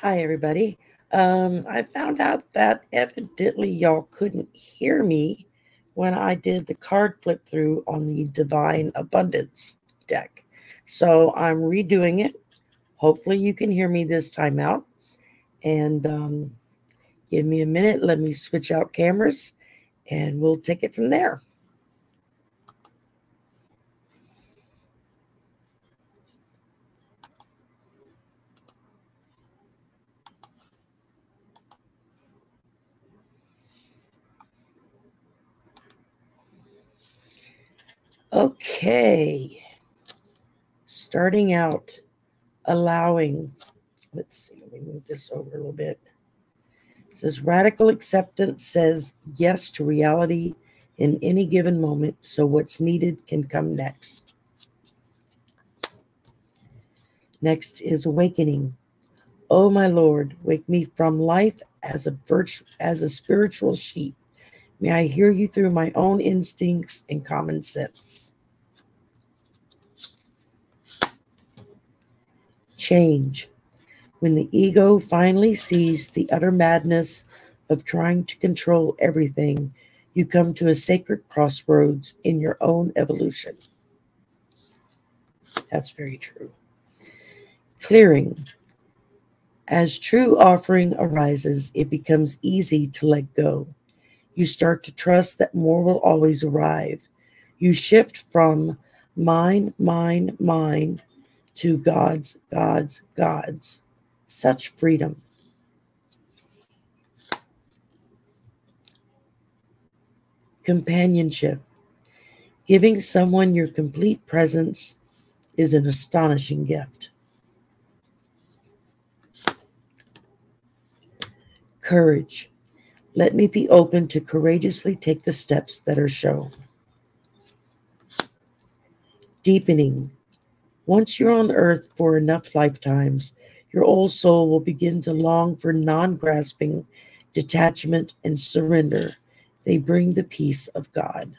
Hi, everybody. Um, I found out that evidently y'all couldn't hear me when I did the card flip through on the Divine Abundance deck. So I'm redoing it. Hopefully, you can hear me this time out. And um, give me a minute. Let me switch out cameras and we'll take it from there. Okay. Starting out, allowing, let's see, let me move this over a little bit. It says radical acceptance says yes to reality in any given moment, so what's needed can come next. Next is awakening. Oh my Lord, wake me from life as a virtue as a spiritual sheep May I hear you through my own instincts and common sense. Change. When the ego finally sees the utter madness of trying to control everything, you come to a sacred crossroads in your own evolution. That's very true. Clearing. As true offering arises, it becomes easy to let go. You start to trust that more will always arrive. You shift from mine, mine, mine to God's, God's, God's. Such freedom. Companionship. Giving someone your complete presence is an astonishing gift. Courage. Let me be open to courageously take the steps that are shown. Deepening. Once you're on earth for enough lifetimes, your old soul will begin to long for non grasping, detachment, and surrender. They bring the peace of God.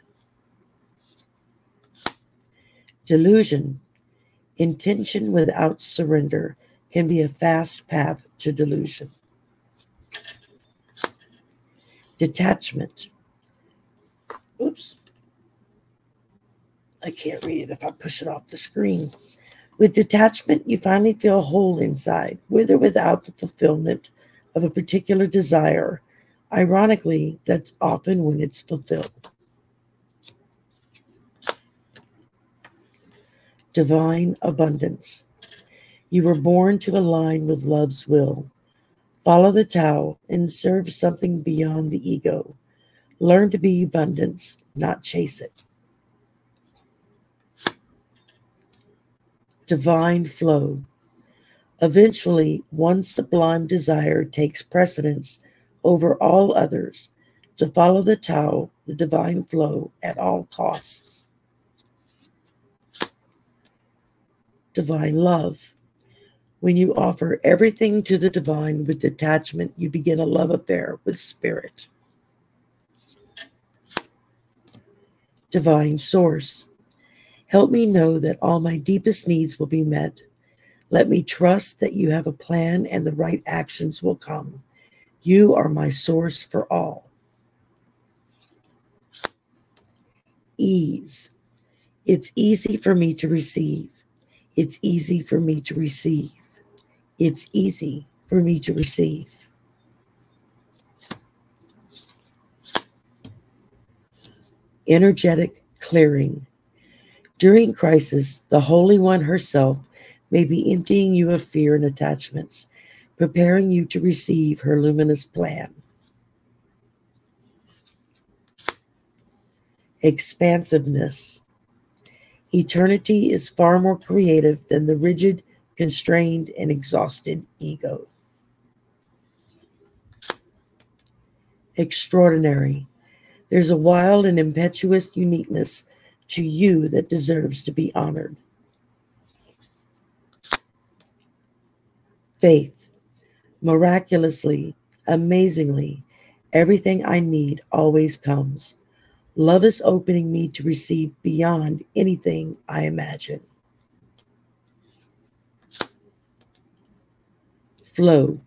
Delusion. Intention without surrender can be a fast path to delusion. Detachment. Oops. I can't read it if I push it off the screen. With detachment, you finally feel whole inside, with or without the fulfillment of a particular desire. Ironically, that's often when it's fulfilled. Divine abundance. You were born to align with love's will. Follow the Tao and serve something beyond the ego. Learn to be abundance, not chase it. Divine flow. Eventually, one sublime desire takes precedence over all others to follow the Tao, the divine flow, at all costs. Divine love. When you offer everything to the divine with detachment, you begin a love affair with spirit. Divine source, help me know that all my deepest needs will be met. Let me trust that you have a plan and the right actions will come. You are my source for all. Ease. It's easy for me to receive. It's easy for me to receive it's easy for me to receive. Energetic clearing. During crisis, the Holy One herself may be emptying you of fear and attachments, preparing you to receive her luminous plan. Expansiveness. Eternity is far more creative than the rigid constrained, and exhausted ego. Extraordinary. There's a wild and impetuous uniqueness to you that deserves to be honored. Faith. Miraculously, amazingly, everything I need always comes. Love is opening me to receive beyond anything I imagine. Flow.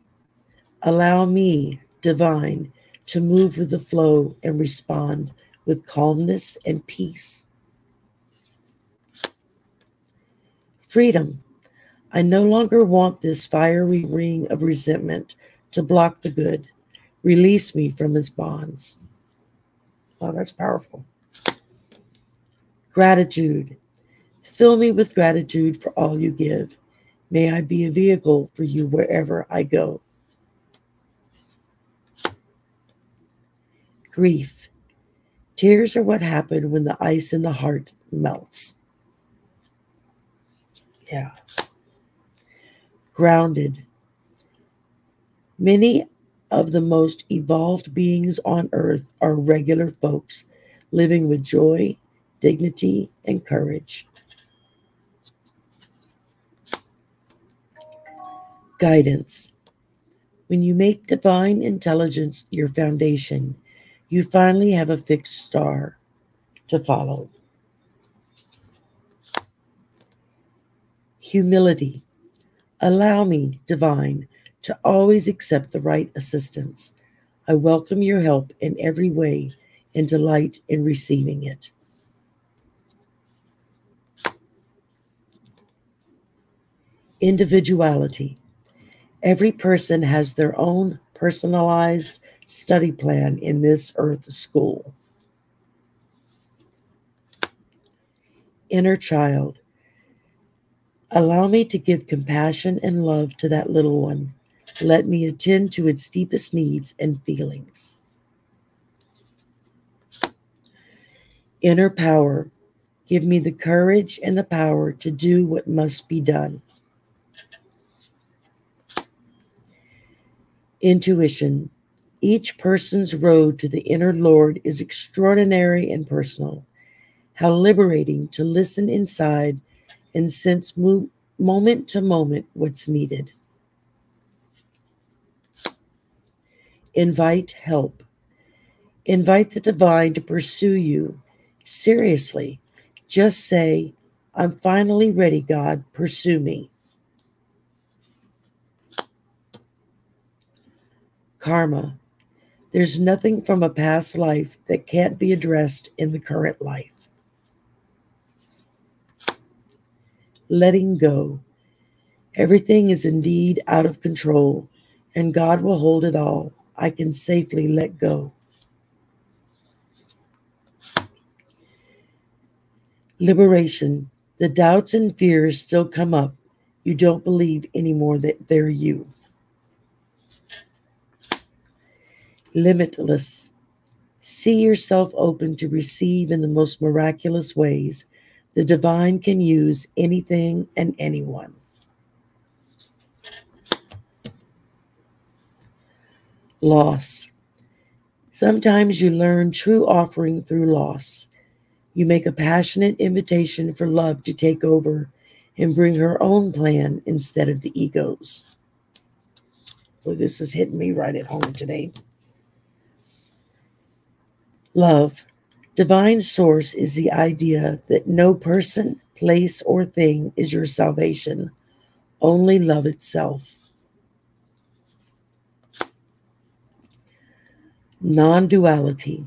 Allow me, divine, to move with the flow and respond with calmness and peace. Freedom. I no longer want this fiery ring of resentment to block the good. Release me from its bonds. Wow, that's powerful. Gratitude. Fill me with gratitude for all you give. May I be a vehicle for you wherever I go. Grief. Tears are what happen when the ice in the heart melts. Yeah. Grounded. Many of the most evolved beings on earth are regular folks living with joy, dignity, and courage. Guidance. When you make divine intelligence your foundation, you finally have a fixed star to follow. Humility. Allow me, divine, to always accept the right assistance. I welcome your help in every way and delight in receiving it. Individuality. Every person has their own personalized study plan in this earth school. Inner child. Allow me to give compassion and love to that little one let me attend to its deepest needs and feelings. Inner power. Give me the courage and the power to do what must be done. Intuition. Each person's road to the inner Lord is extraordinary and personal. How liberating to listen inside and sense moment to moment what's needed. Invite help. Invite the divine to pursue you. Seriously, just say, I'm finally ready, God, pursue me. Karma. There's nothing from a past life that can't be addressed in the current life. Letting go. Everything is indeed out of control, and God will hold it all. I can safely let go. Liberation. The doubts and fears still come up. You don't believe anymore that they're you. Limitless. See yourself open to receive in the most miraculous ways. The divine can use anything and anyone. Loss. Sometimes you learn true offering through loss. You make a passionate invitation for love to take over and bring her own plan instead of the ego's. Well, this is hitting me right at home today. Love. Divine source is the idea that no person, place, or thing is your salvation, only love itself. non duality.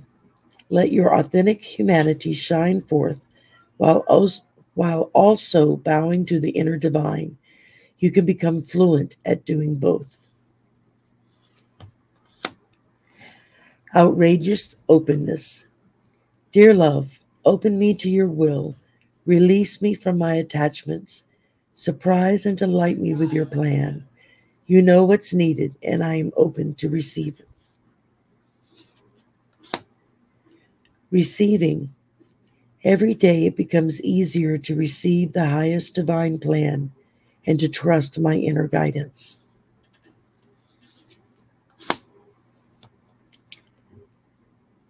Let your authentic humanity shine forth while, while also bowing to the inner divine. You can become fluent at doing both. Outrageous openness. Dear love, open me to your will. Release me from my attachments. Surprise and delight me with your plan. You know what's needed, and I am open to receive it. Receiving. Every day it becomes easier to receive the highest divine plan and to trust my inner guidance.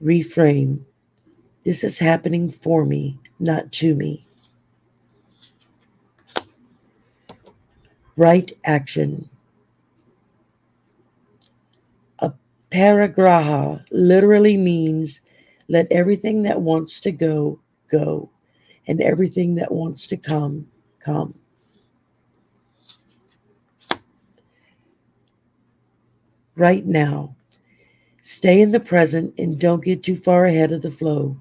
Reframe. This is happening for me, not to me. Right action. A paragraha literally means let everything that wants to go, go, and everything that wants to come, come. right now. Stay in the present and don't get too far ahead of the flow.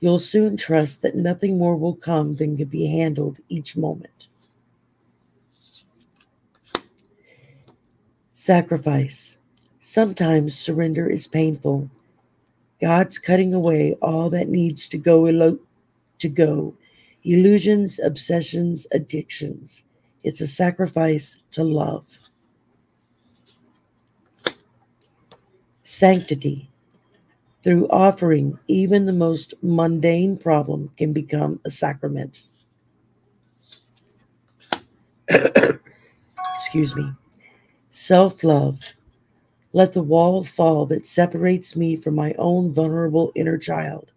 You'll soon trust that nothing more will come than can be handled each moment. Sacrifice. Sometimes surrender is painful. God's cutting away all that needs to go elo- to go. Illusions, obsessions, addictions. It's a sacrifice to love. Sanctity. Through offering, even the most mundane problem can become a sacrament. Excuse me. Self love. Let the wall fall that separates me from my own vulnerable inner child.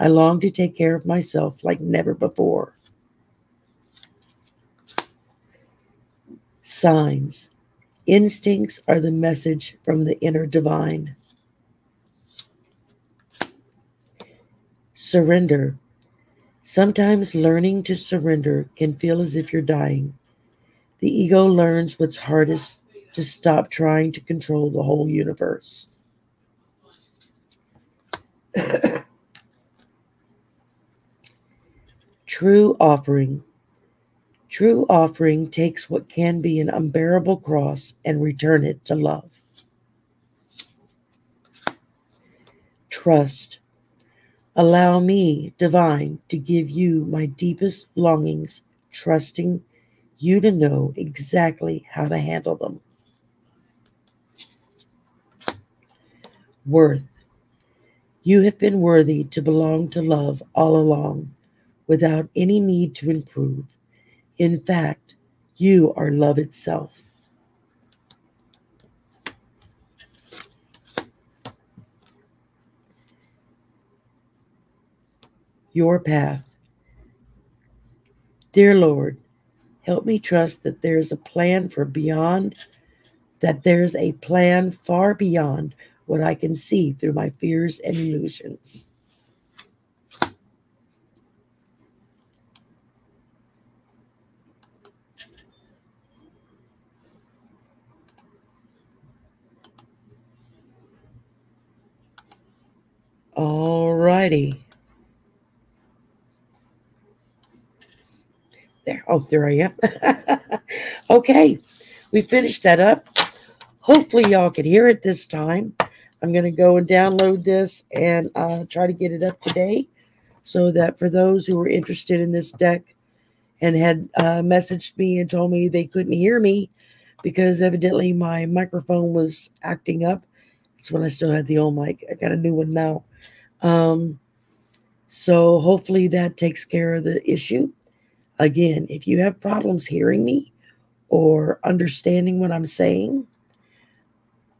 I long to take care of myself like never before. Signs. Instincts are the message from the inner divine. Surrender. Sometimes learning to surrender can feel as if you're dying. The ego learns what's hardest to stop trying to control the whole universe. True offering. True offering takes what can be an unbearable cross and return it to love. Trust. Allow me, divine, to give you my deepest longings, trusting you to know exactly how to handle them. Worth. You have been worthy to belong to love all along without any need to improve. In fact, you are love itself. Your path. Dear Lord, help me trust that there's a plan for beyond, that there's a plan far beyond what I can see through my fears and illusions. All righty. There. Oh, there I am. okay. We finished that up. Hopefully, y'all can hear it this time. I'm going to go and download this and uh, try to get it up today so that for those who were interested in this deck and had uh, messaged me and told me they couldn't hear me because evidently my microphone was acting up. It's when I still had the old mic. I got a new one now. Um, so hopefully that takes care of the issue. Again, if you have problems hearing me or understanding what I'm saying,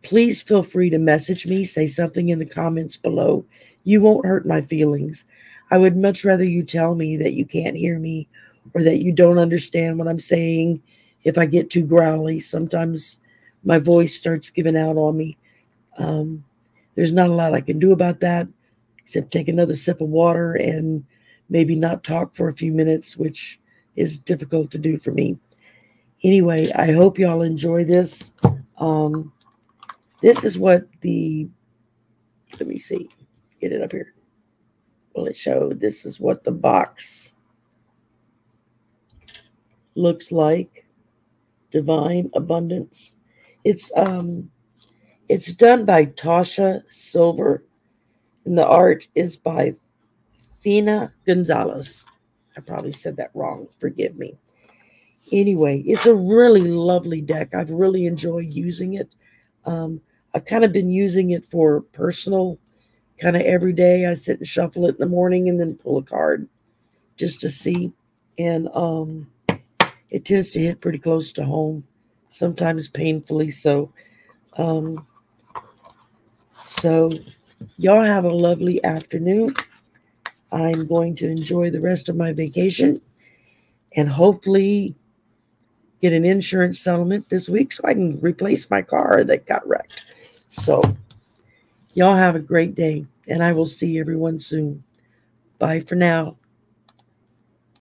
please feel free to message me, say something in the comments below. You won't hurt my feelings. I would much rather you tell me that you can't hear me or that you don't understand what I'm saying if I get too growly. Sometimes my voice starts giving out on me. Um, there's not a lot I can do about that except take another sip of water and maybe not talk for a few minutes, which is difficult to do for me. Anyway, I hope y'all enjoy this. Um, this is what the, let me see, get it up here. Well, it showed this is what the box looks like. Divine Abundance. It's um it's done by Tosha Silver and the art is by Fina Gonzalez. I probably said that wrong. Forgive me. Anyway, it's a really lovely deck. I've really enjoyed using it. Um, I've kind of been using it for personal, kind of every day. I sit and shuffle it in the morning and then pull a card just to see. And um, it tends to hit pretty close to home, sometimes painfully so. Um, so Y'all have a lovely afternoon. I'm going to enjoy the rest of my vacation and hopefully get an insurance settlement this week so I can replace my car that got wrecked. So, y'all have a great day, and I will see everyone soon. Bye for now.